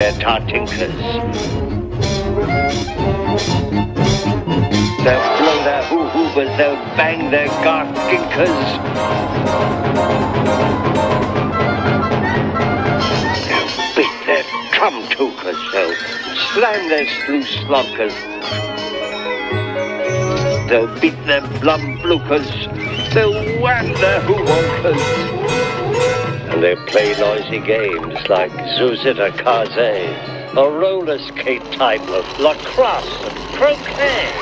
They're tartinkers. They'll blow their hoo-hoovers, they'll bang their garskinkers. They'll beat their trum-tookers, they'll slam their sluice-slonkers. They'll beat their blum-blookers, they'll wham their hoo-wonkers. And they play noisy games like Zuzita Kaze, or roller skate type of lacrosse and croquet.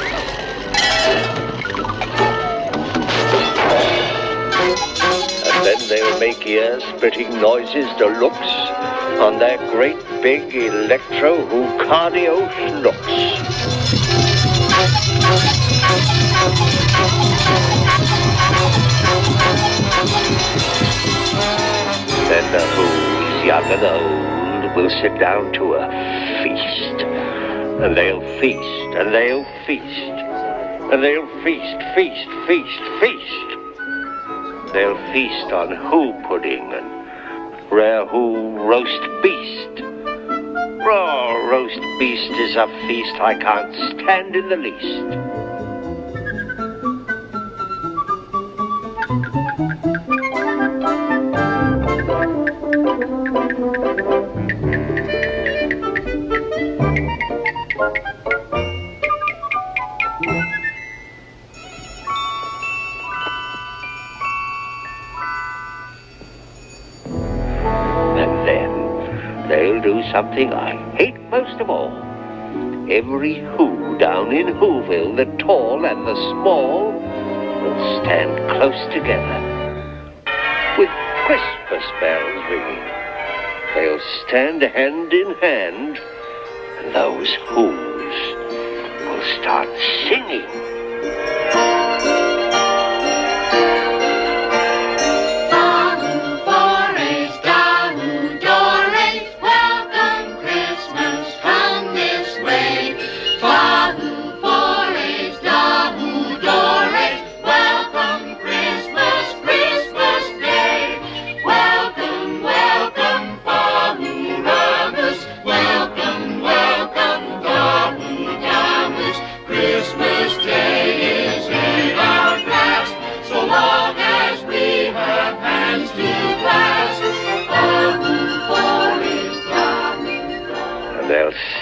And then they'll make ear-splitting noises to looks on their great big electro cardio schnooks. Then the Who's, young and old, will sit down to a feast. And they'll feast, and they'll feast. And they'll feast, feast, feast, feast. They'll feast on Who pudding and rare Who roast beast. Raw roast beast is a feast I can't stand in the least. Something I hate most of all. Every Who down in Whoville, the tall and the small, will stand close together with Christmas bells ringing. Stand hand in hand, and those Who's will start singing.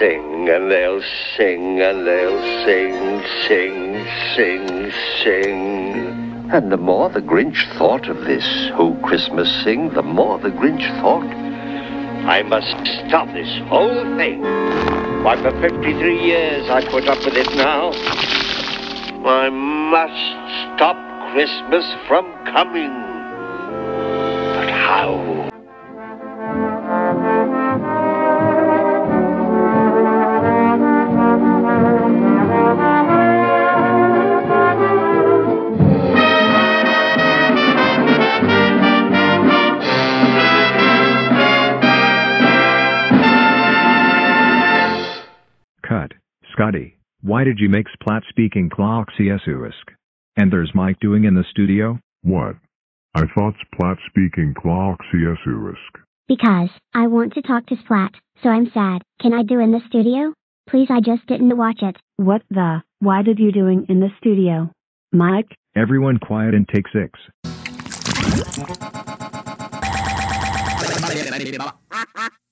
Sing, and they'll sing, and they'll sing, sing, sing, sing. And the more the Grinch thought of this Who Christmas sing, the more the Grinch thought, I must stop this whole thing. Why, for 53 years I put up with it now. I must stop Christmas from coming. But how? Scotty, why did you make Splat speaking Klaoxiesuisk? And there's Mike doing in the studio? What? I thought Splat speaking Klaoxiesuisk. Because, I want to talk to Splat, so I'm sad. Can I do in the studio? Please I just didn't watch it. What the? Why did you doing in the studio? Mike? Everyone quiet and take six.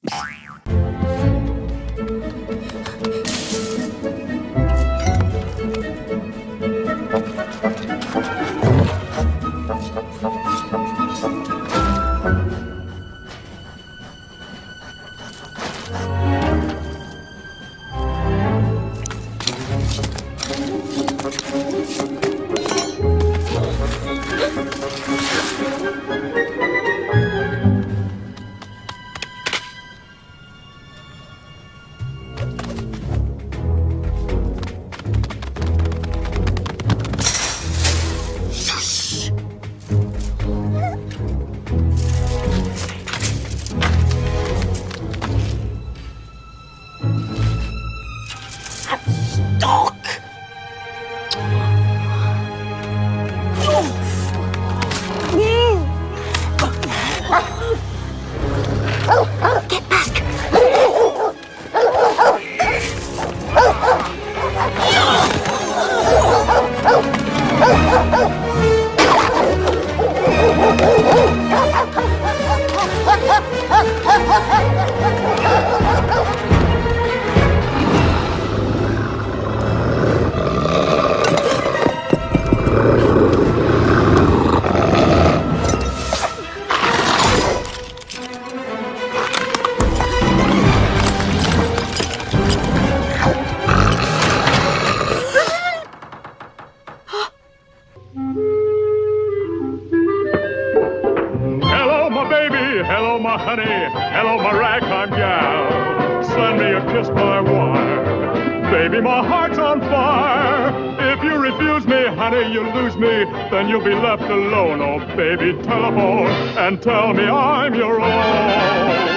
my honey. Hello, my ragtime gal. Send me a kiss by wire. Baby, my heart's on fire. If you refuse me, honey, you lose me. Then you'll be left alone. Oh, baby, telephone and tell me I'm your own.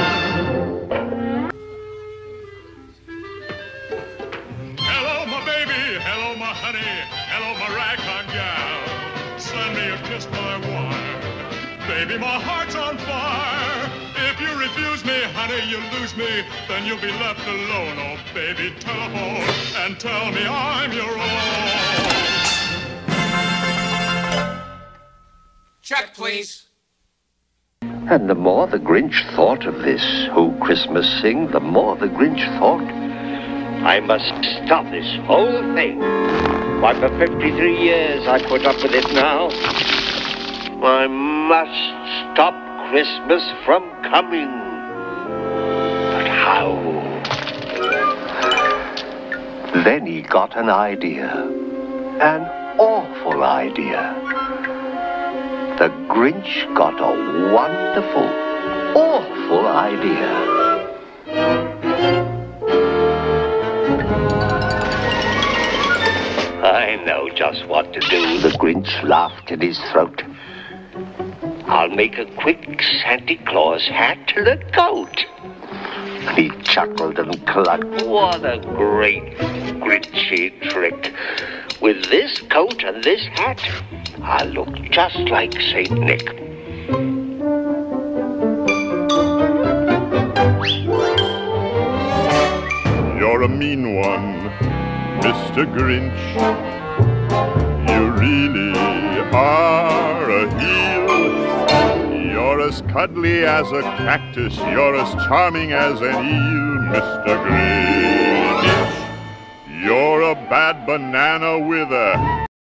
Hello, my honey. Hello, my ragtime gal. Send me a kiss by wire. Baby, my heart's on fire. If you refuse me, honey, you lose me. Then you'll be left alone. Oh, baby, telephone and tell me I'm your own. Check, please. And the more the Grinch thought of this Who Christmas Sing, the more the Grinch thought, I must stop this whole thing. Why, for 53 years I put up with it now. I must stop Christmas from coming. But how? Then he got an idea. An awful idea. The Grinch got a wonderful, awful idea. I know just what to do. The Grinch laughed in his throat. I'll make a quick Santa Claus hat and a coat. He chuckled and clucked. What a great Grinchy trick. With this coat and this hat, I'll look just like St. Nick. You're a mean one, Mr. Grinch. You really are cuddly as a cactus. You're as charming as an eel, Mr. Grinch. You're a bad banana with a